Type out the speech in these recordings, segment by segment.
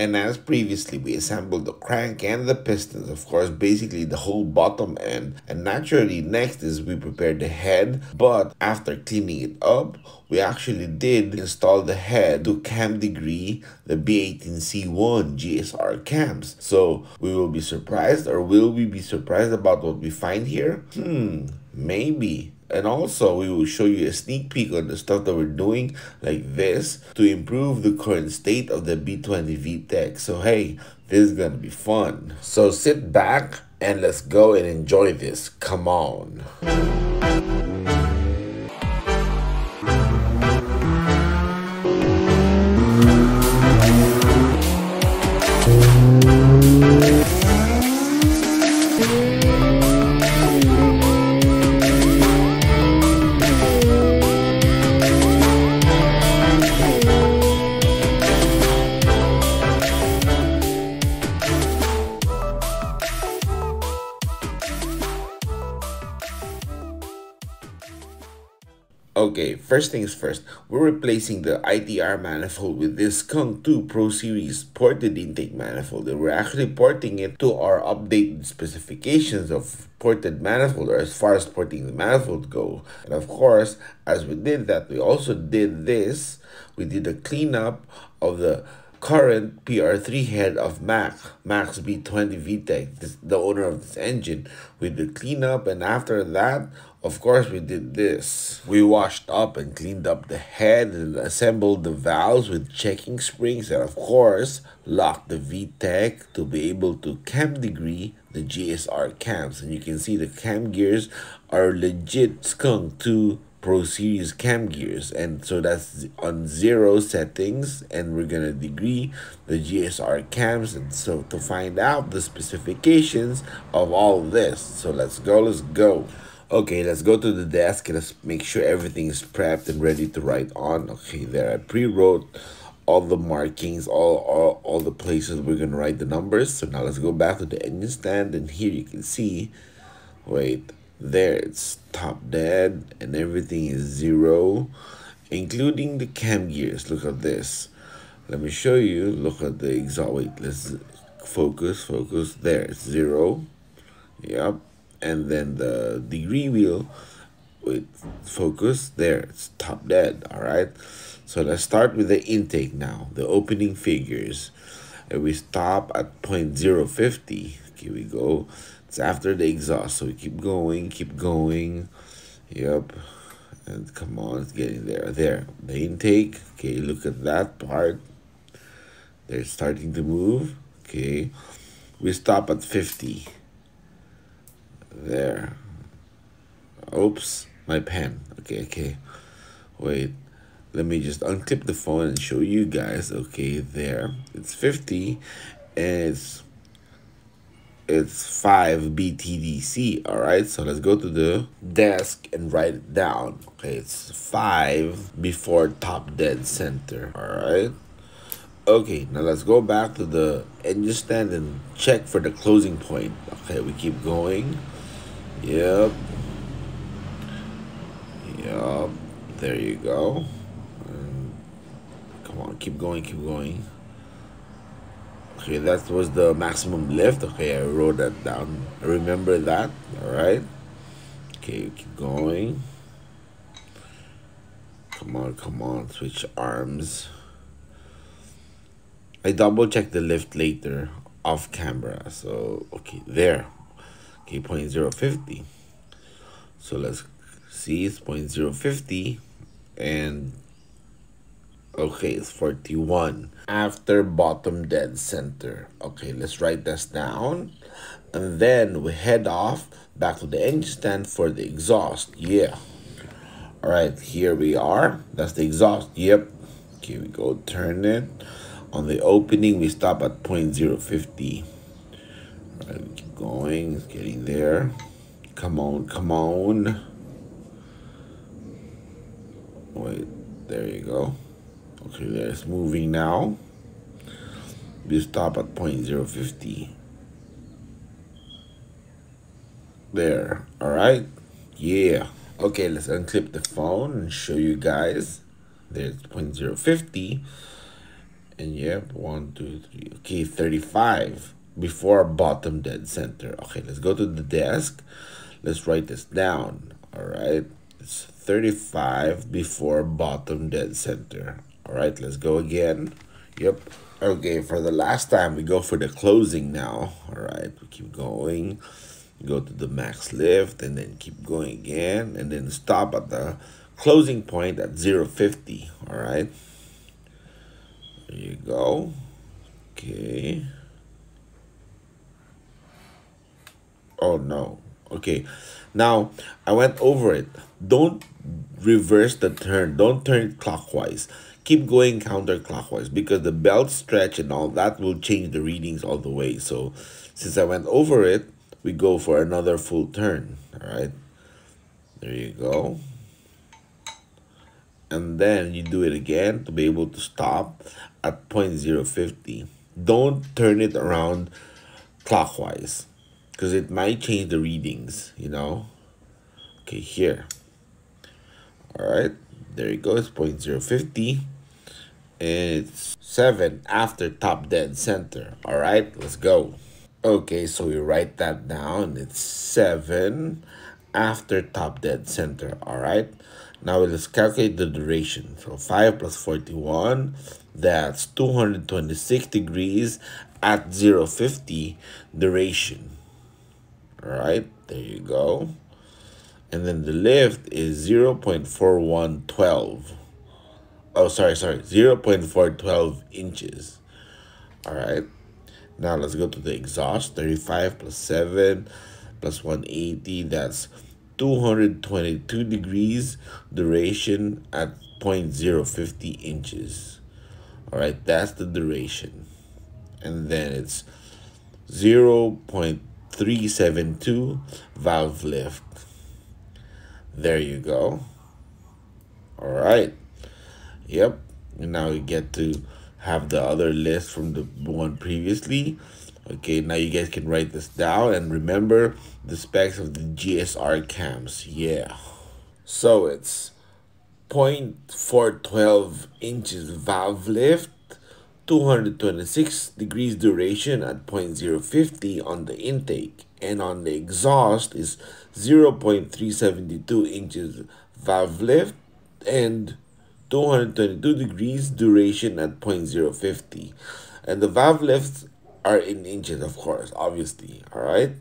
And as previously, we assembled the crank and the pistons, of course, basically the whole bottom end. And naturally, next is we prepared the head, but after cleaning it up, we actually did install the head to cam degree the B18C1 GSR cams. So we will be surprised or will we be surprised about what we find here? Hmm, maybe. And also, we will show you a sneak peek on the stuff that we're doing like this to improve the current state of the B20 VTEC. So hey, this is gonna be fun. So sit back and let's go and enjoy this. Come on. First things first, we're replacing the ITR manifold with this Skunk2 Pro Series ported intake manifold and we're actually porting it to our updated specifications of ported manifold or as far as porting the manifold go. And of course, as we did that, we also did this. We did a cleanup of the current PR3 head of Mac, Max B20 VTEC, the owner of this engine. We did cleanup and after that, of course, we did this. We washed up and cleaned up the head and assembled the valves with checking springs and of course, locked the VTEC to be able to cam degree the GSR cams. And you can see the cam gears are legit skunk 2 Pro Series cam gears and so that's on zero settings and we're gonna degree the GSR cams and so to find out the specifications of all of this so let's go let's go okay let's go to the desk. Let's make sure everything is prepped and ready to write on. Okay there I pre-wrote all the markings all, all all the places we're gonna write the numbers. So now let's go back to the engine stand and here you can see wait there it's top dead and everything is zero including the cam gears. Look at this. Let me show you. Look at the exhaust. Wait let's focus focus. There it's zero. Yep and then the degree wheel with focus there it's top dead all right so let's start with the intake now the opening figures and we stop at point zero fifty. here we go it's after the exhaust, so we keep going, keep going. Yep. And come on, it's getting there. There. The intake. Okay, look at that part. They're starting to move. Okay. We stop at 50. There. Oops. My pen. Okay, okay. Wait. Let me just unclip the phone and show you guys. Okay, there. It's 50. And it's it's 5 BTDC, all right? So let's go to the desk and write it down. Okay, it's 5 before top dead center, all right? Okay, now let's go back to the engine stand and check for the closing point. Okay, we keep going. Yep. Yep. There you go. And come on, keep going, keep going. Okay, that was the maximum lift. Okay, I wrote that down. I remember that. All right. Okay, keep going. Come on, come on. Switch arms. I double check the lift later off camera. So, okay, there. Okay, point zero fifty. So let's see, it's point zero fifty, and Okay, it's 41. After bottom dead center. Okay, let's write this down. And then we head off back to the engine stand for the exhaust. Yeah. All right, here we are. That's the exhaust. Yep. Okay, we go turn it. On the opening, we stop at point zero fifty. All right, going. It's getting there. Come on, come on. Wait, there you go. Okay, that's moving now. We stop at point zero fifty. There, all right? Yeah. Okay, let's unclip the phone and show you guys. There's point zero fifty. And yep, one, two, three. Okay, 35 before bottom dead center. Okay, let's go to the desk. Let's write this down. All right, it's 35 before bottom dead center. All right, let's go again. Yep. Okay, for the last time, we go for the closing now. All right, we keep going. Go to the max lift and then keep going again and then stop at the closing point at 0, 50. All right. There you go. Okay. Oh no. Okay. Now, I went over it. Don't reverse the turn. Don't turn clockwise. Keep going counterclockwise because the belt stretch and all that will change the readings all the way. So, since I went over it, we go for another full turn. All right. There you go and then you do it again to be able to stop at 0.050 don't turn it around clockwise because it might change the readings you know? Okay here. All right there you go it's 0.050 it's 7 after top dead center. All right let's go. Okay so we write that down. It's 7 after top dead center. All right now let's calculate the duration. So 5 plus 41, that's 226 degrees at 0, 50 duration. Right, there you go. And then the lift is 0 0.4112. Oh, sorry, sorry, 0 0.412 inches. All right. Now let's go to the exhaust. 35 plus 7 plus 180, that's 222 degrees duration at 0.050 inches all right that's the duration and then it's 0.372 valve lift. There you go. All right. Yep. And now you get to have the other list from the one previously. Okay, now you guys can write this down and remember the specs of the GSR cams. Yeah. So it's 0.412 inches valve lift, 226 degrees duration at 0.050 on the intake, and on the exhaust is 0.372 inches valve lift and 222 degrees duration at 0.050. And the valve lifts are in inches, of course, obviously. All right.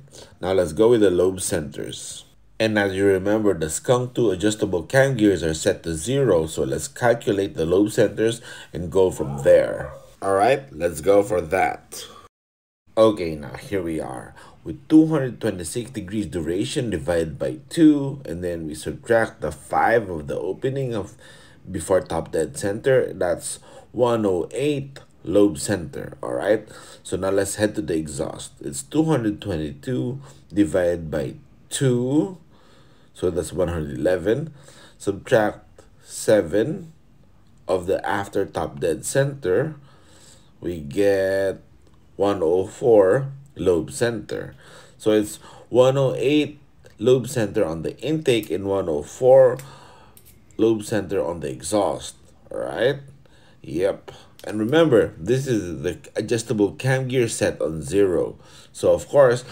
Now let's go with the lobe centers. And as you remember, the Skunk 2 adjustable cam gears are set to zero. So let's calculate the lobe centers and go from there. All right, let's go for that. Okay, now here we are. With 226 degrees duration divided by 2 and then we subtract the 5 of the opening of before top dead center that's 108 lobe center all right? So now let's head to the exhaust. It's 222 divided by 2 so that's 111 subtract 7 of the after top dead center we get 104 lobe center. So it's 108 lobe center on the intake and 104 lobe center on the exhaust right yep. And remember, this is the adjustable cam gear set on zero. So of course,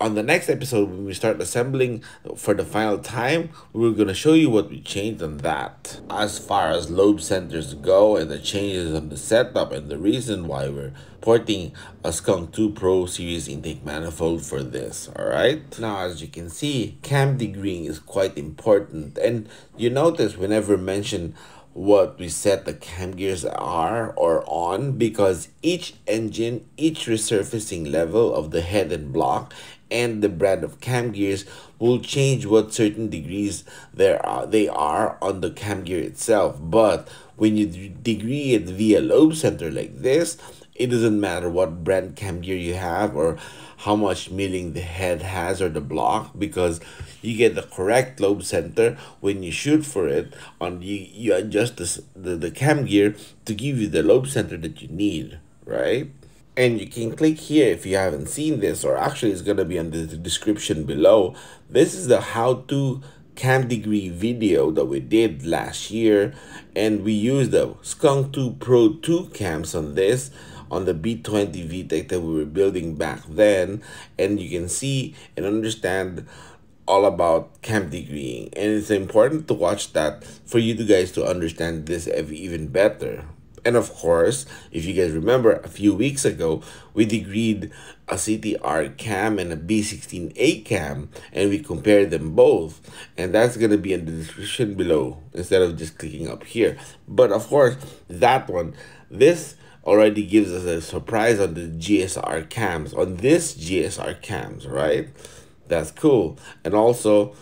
on the next episode, when we start assembling for the final time, we're going to show you what we changed on that. As far as lobe centers go and the changes on the setup and the reason why we're porting a Skunk 2 Pro series intake manifold for this, alright? Now, as you can see, cam degreeing is quite important. And you notice whenever mention what we set the cam gears are or on because each engine, each resurfacing level of the head and block and the brand of cam gears will change what certain degrees there are they are on the cam gear itself. But when you degree it via lobe center like this, it doesn't matter what brand cam gear you have or how much milling the head has or the block because you get the correct lobe center when you shoot for it on you, you adjust the, the, the cam gear to give you the lobe center that you need right and you can click here if you haven't seen this or actually it's going to be in the description below. This is the how to cam degree video that we did last year and we used the Skunk 2 Pro 2 cams on this on the B20 VTEC that we were building back then. And you can see and understand all about cam degreeing. And it's important to watch that for you guys to understand this even better and of course, if you guys remember, a few weeks ago, we degreed a CTR cam and a B16A cam, and we compared them both. And that's going to be in the description below instead of just clicking up here. But of course, that one, this already gives us a surprise on the GSR cams, on this GSR cams, right? That's cool. And also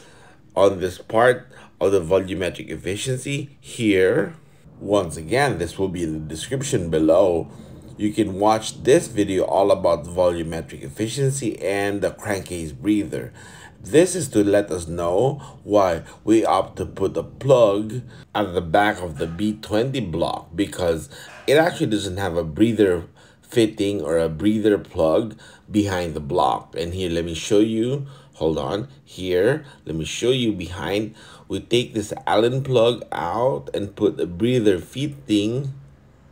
on this part of the volumetric efficiency here, once again, this will be in the description below. You can watch this video all about volumetric efficiency and the crankcase breather. This is to let us know why we opt to put a plug at the back of the B20 block because it actually doesn't have a breather fitting or a breather plug behind the block. And here, let me show you. Hold on. Here, let me show you behind. We take this Allen plug out and put a breather fitting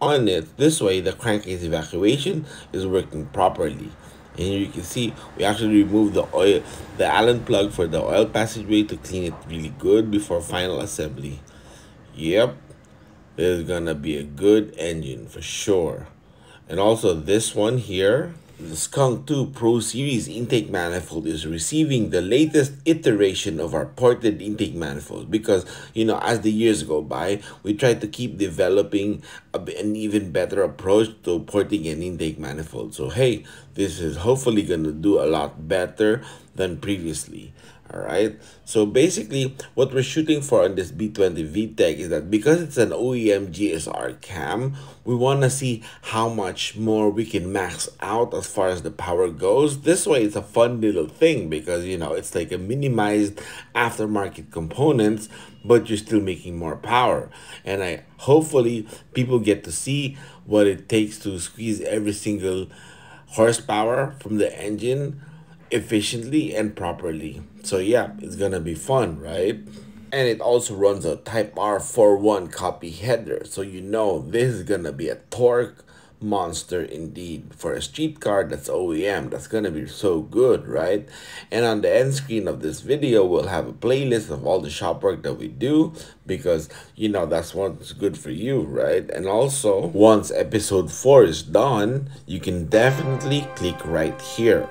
on it. This way, the crankcase evacuation is working properly. And you can see we actually remove the oil, the Allen plug for the oil passageway to clean it really good before final assembly. Yep, this is gonna be a good engine for sure. And also this one here, the Skunk 2 Pro Series intake manifold is receiving the latest iteration of our ported intake manifold because, you know, as the years go by, we try to keep developing an even better approach to porting an intake manifold. So, hey, this is hopefully going to do a lot better than previously right so basically what we're shooting for on this b20 vtec is that because it's an oem gsr cam we want to see how much more we can max out as far as the power goes. This way it's a fun little thing because you know it's like a minimized aftermarket components but you're still making more power. And i hopefully people get to see what it takes to squeeze every single horsepower from the engine efficiently and properly. So yeah, it's gonna be fun, right? And it also runs a Type R 4.1 copy header, so you know this is gonna be a torque monster indeed for a street car that's OEM that's gonna be so good right? And on the end screen of this video we'll have a playlist of all the shop work that we do because you know that's what's good for you right? And also once episode 4 is done you can definitely click right here